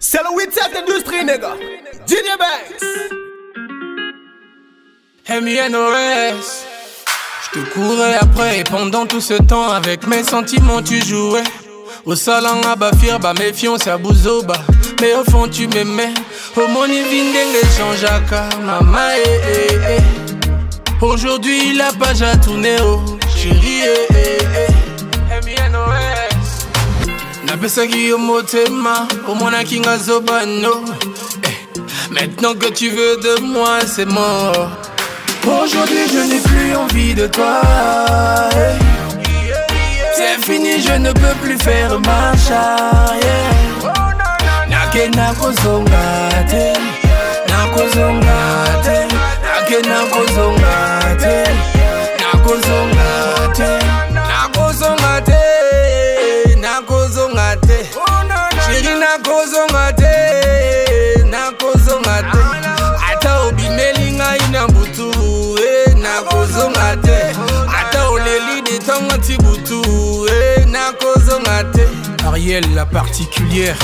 C'est le 8-7 industrie, nigga. DJ Banks. MINOS. Je te courais après et pendant tout ce temps, avec mes sentiments, tu jouais. Au salon à Bafir, bah méfiance à Bouzoba. Mais au fond, tu m'aimais. Au moni vindenge changeaka, maman, eh, eh, eh. Aujourd'hui, la page a tourné, oh, chérie, eh, eh, eh. MINOS. Napesaki yo motema omonaki nga zobano eh, maintenant que tu veux de moi c'est mort. Aujourd'hui je n'ai plus envie de toi. Eh. c'est fini je ne peux plus faire marche arrière nake nakozonga nakozonga te ata e ariel la particulière.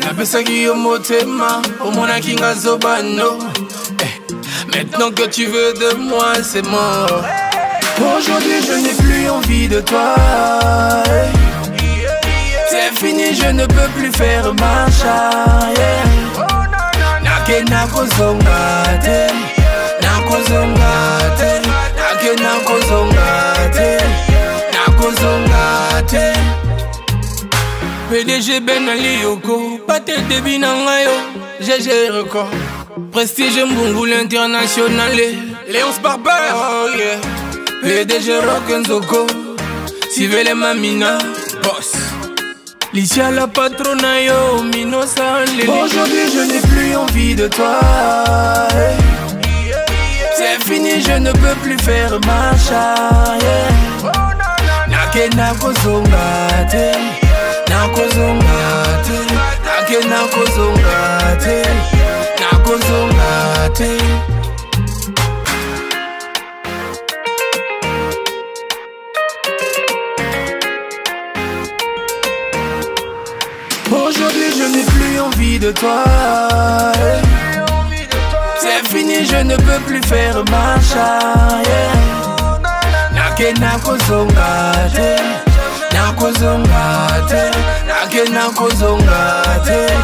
Napesaki yo motema omonaki nga zobano eh, maintenant que tu veux de moi c'est mort. Aujourd'hui je n'ai plus envie de toi. C'est fini, je ne peux plus faire marche arrière. Nake nakozonga te, PDG Ben Ali Yoko, pate debi na ngai yo, GG record. Prestige Mbungulu International, Léonce Barber, oh yeah. PDG Rock Nzoko, Sivele Mamina, boss. Licia la patrona yo, Mino Sanlele Aujourd'hui je n'ai plus envie de toi. C'est fini, je ne peux plus faire marche arrière Nake nakozonga te, nakozonga te. Nake nakozonga te, Aujourd'hui je n'ai plus envie de toi. C'est fini je ne peux plus faire marche arrière nakozonga te. Nakozonga Nake nakozonga te Nakozonga te